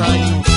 saiu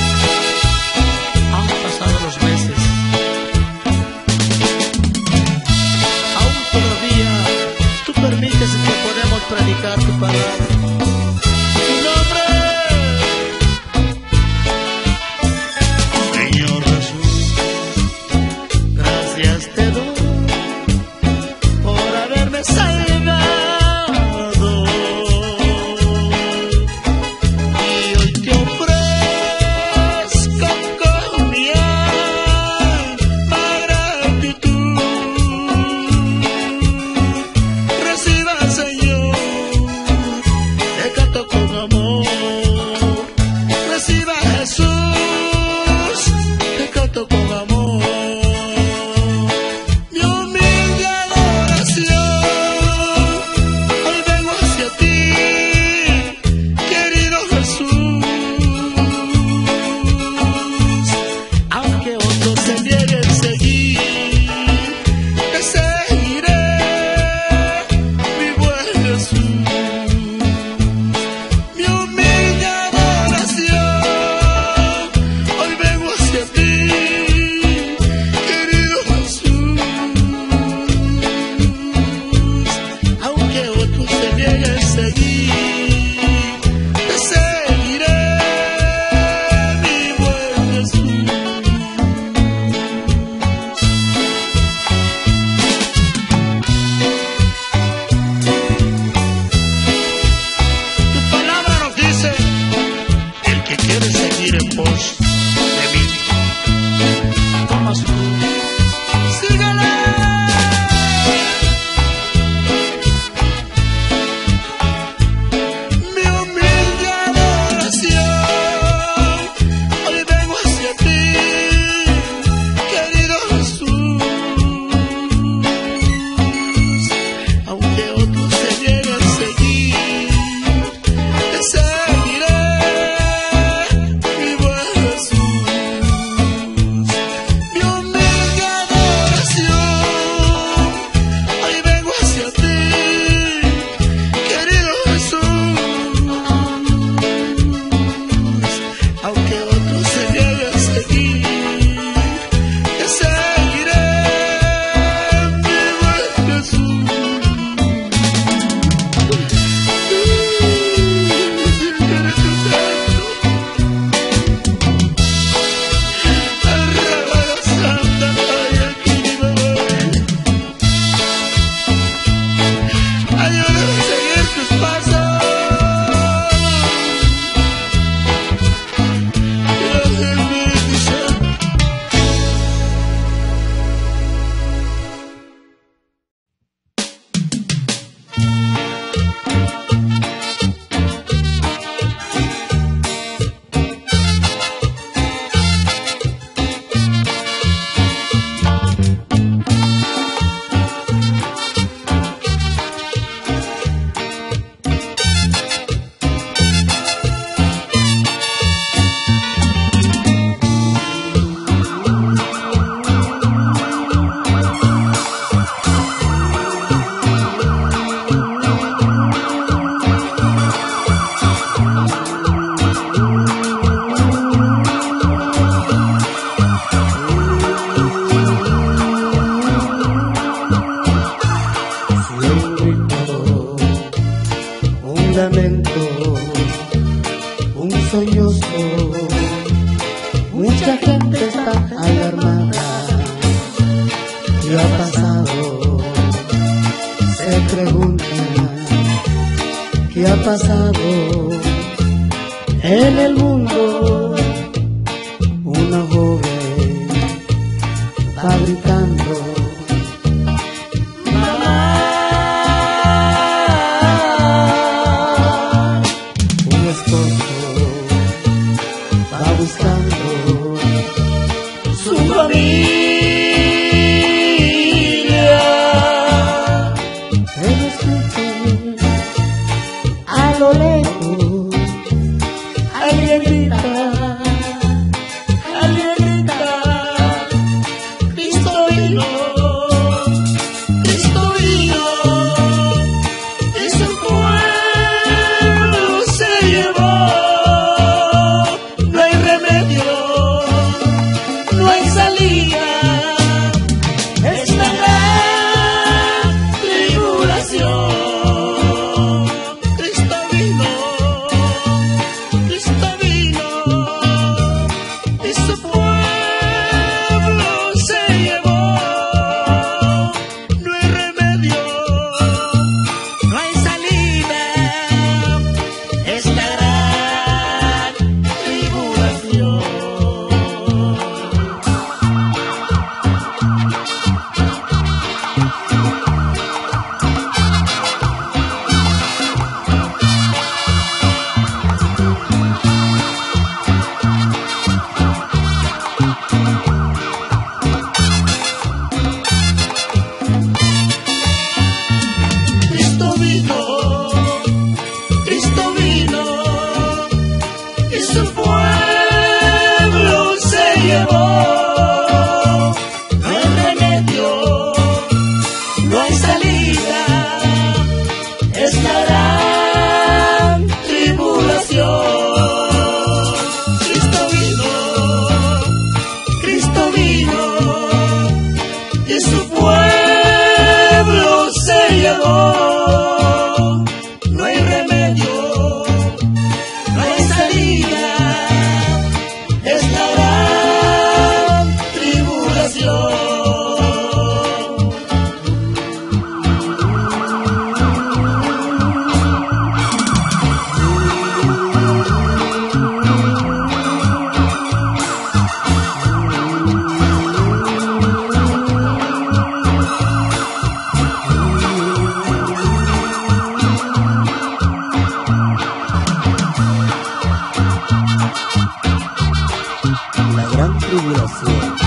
对不了斯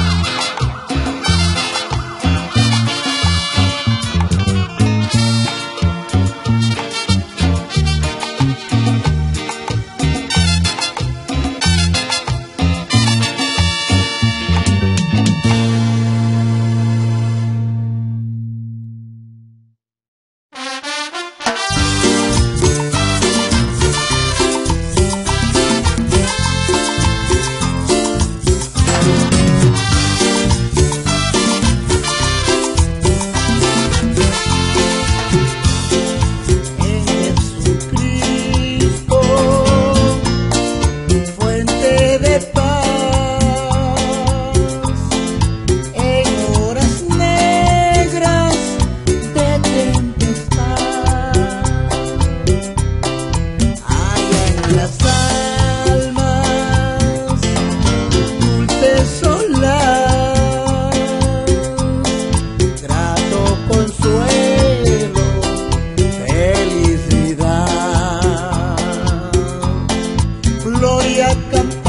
gloria cantar.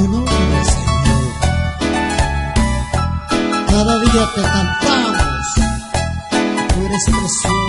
tu nombre, Señor. Cada día te cantamos, tú eres precioso.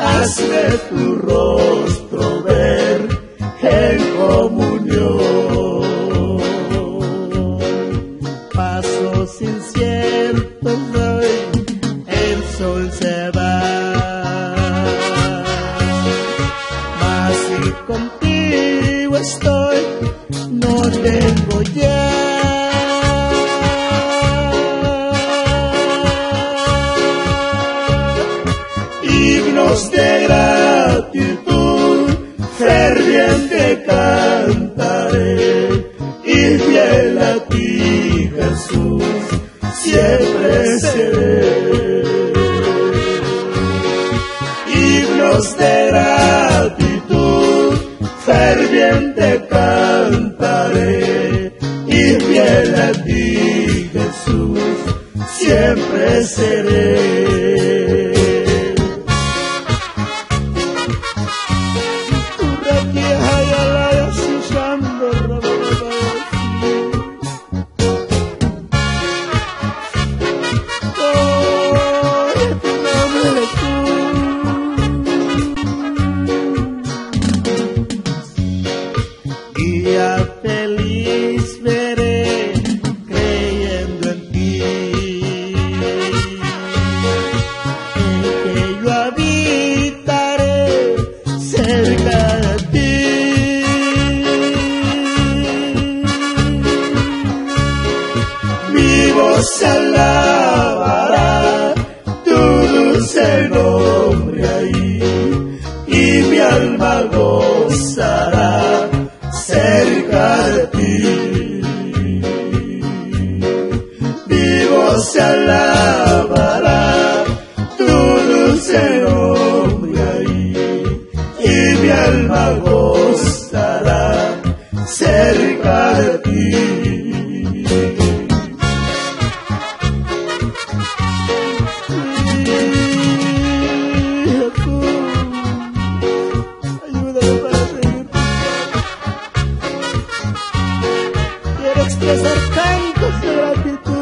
hazme tu rostro ver en común. expresar cantos de gratitud.